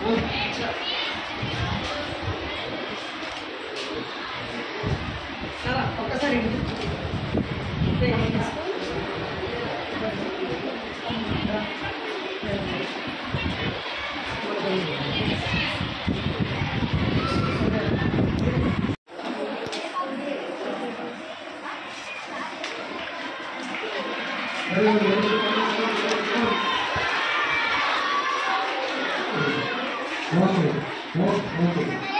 来了，我开始领。对。嗯。对。嗯。对。嗯。Okay, okay, okay.